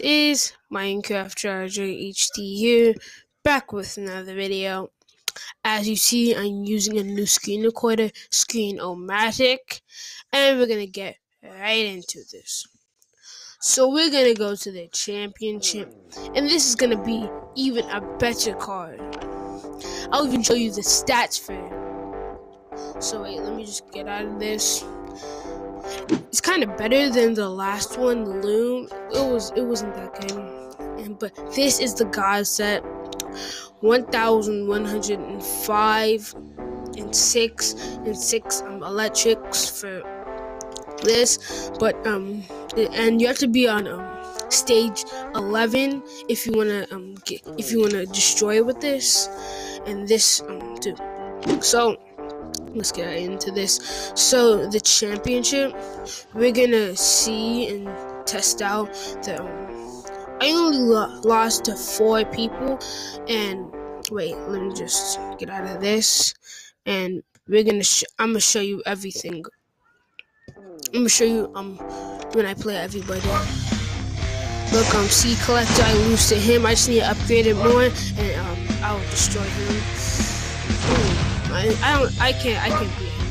Is Minecraft Charger HDU back with another video. As you see, I'm using a new screen recorder, Screen-O-Matic, and we're gonna get right into this. So we're gonna go to the championship, and this is gonna be even a better card. I'll even show you the stats for it. So wait, let me just get out of this it's kind of better than the last one, the Loom. It was it wasn't that good. And but this is the God set, one thousand one hundred and five and six and six um, electrics for this. But um, and you have to be on um stage 11 if you want to um get if you want to destroy with this and this um too so let's get into this. So the championship, we're gonna see and test out the. Um, I only lo- lost to four people, and wait, let me just get out of this, and we're gonna. Sh- I'm gonna show you everything. I'm gonna show you um when I play everybody. Look, um, C Collector, I lose to him. I just need to upgrade it more, and um, I'll destroy him. Ooh. I, I don't I can't I can't beat him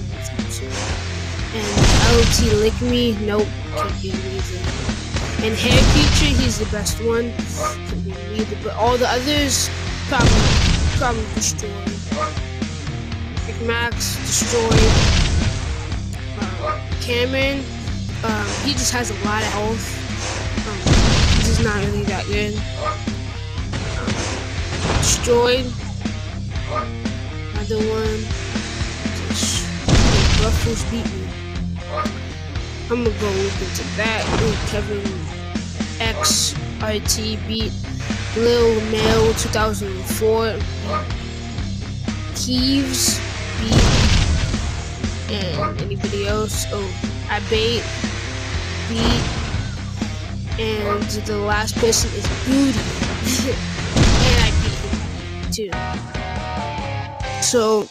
And LT lick me, nope, can't beat him either. And hair creature, he's the best one. Can't beat him either. But all the others probably probably destroyed. Big Max destroyed. Uh, Cameron, um, he just has a lot of health. Um, he's just not really that good. Um, destroyed another one. Ruffles beat me. I'm gonna go look into that. Ooh, Kevin X RT beat Lil Mail 2004. Keeves beat and anybody else. Oh, I bait beat and the last person is Booty. and I beat him too. So,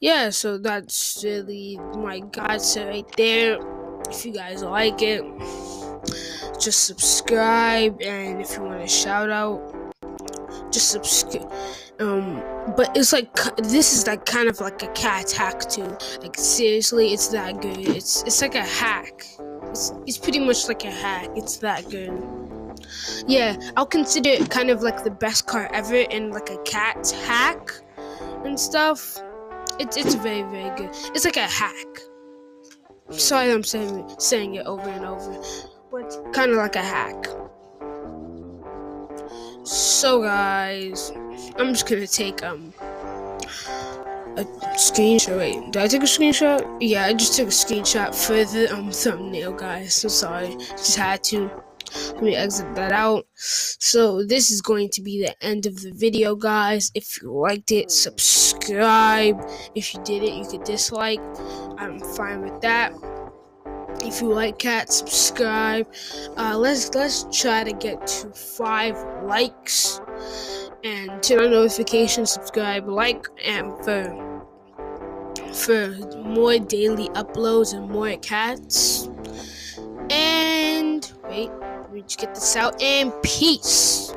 yeah, so that's really my God set right there. If you guys like it, just subscribe, and if you want a shout out, just subscribe. Um, but it's like this is like kind of like a cat hack too. Like seriously, it's that good. It's it's like a hack. It's it's pretty much like a hack. It's that good. Yeah, I'll consider it kind of like the best car ever in like a cat hack and stuff. It's it's very very good. It's like a hack. Sorry, I'm saying saying it over and over, but kind of like a hack. So guys, I'm just gonna take um a screenshot. Wait, did I take a screenshot? Yeah, I just took a screenshot for the um thumbnail, guys. So sorry, just had to. Let me exit that out. So this is going to be the end of the video, guys. If you liked it, subscribe. If you did it, you could dislike. I'm fine with that. If you like cats, subscribe. Uh, let's let's try to get to five likes and turn on notifications. Subscribe, like, and for for more daily uploads and more cats. And wait. Me just get this out in peace.